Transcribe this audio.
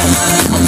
I'm Thank you.